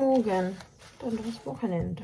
Morgen. Dann das Wochenende.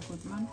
Goodman.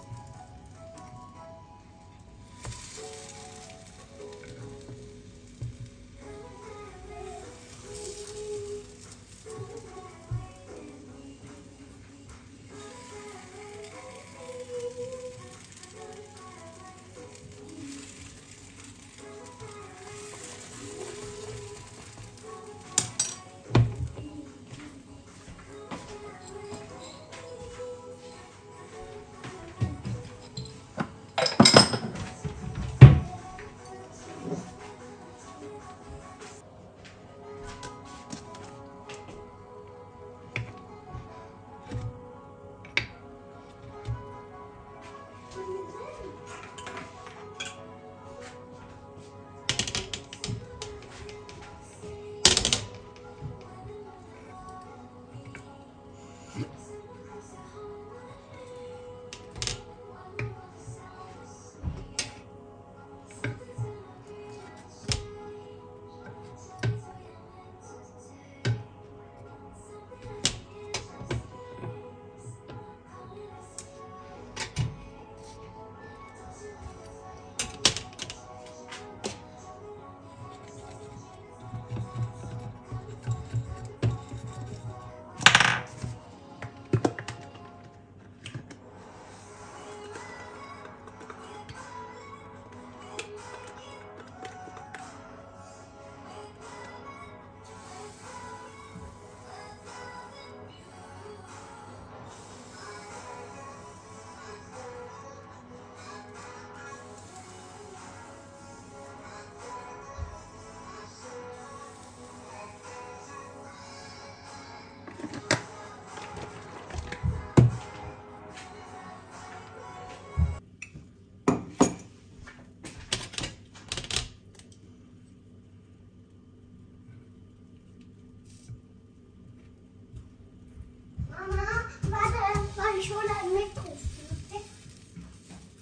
ich hole ein Mikrofon.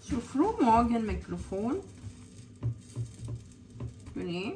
Zu früh morgen Mikrofon? Nee.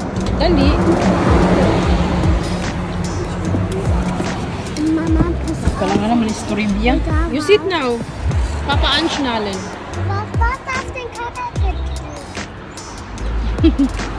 Gandhi. Kailangan naman istoribya. You sit now. Papa Ansh nalin. Papa, something kind of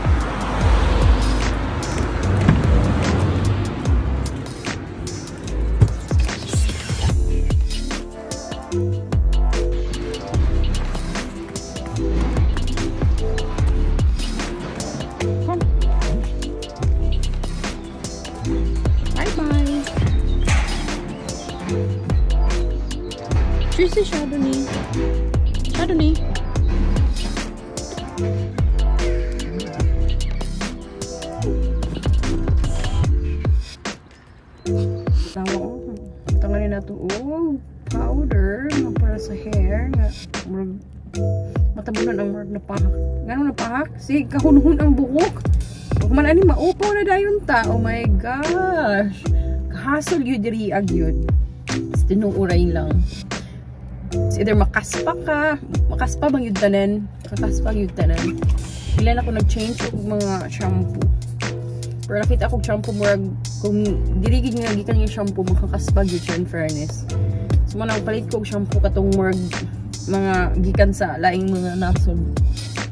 Kasi kahunhun ang buhok. Huwag man ani maupaw na dayon ta. Oh my gosh. Kahasol yun diri agyod. Tinuuray lang. It's either makaspa ka, makaspa bang yun tanan, kakaspa yun tanan. Ilan ako nag-change yung mga shampoo. Pero nakita akong shampoo murag, kung dirigid nga gikan yung shampoo, makakaspa yun siya in fairness. So, manang palit ko shampoo katong mga gikan sa laing mga nasod.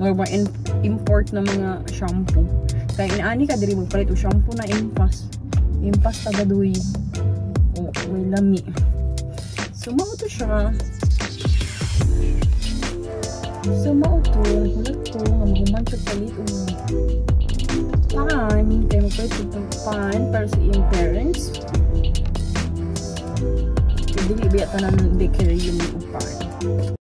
Mga in- import na mga shampoo. Kaya inaani ka diri magpalit og shampoo na impas. Impas tagaduy. O may lami. So mao to siya. So mao to. Hulat ko nga mahuman siya palit og pan. Kaya magpalit og pan para sa iyong parents. Dili biya tanan bakery yung pan.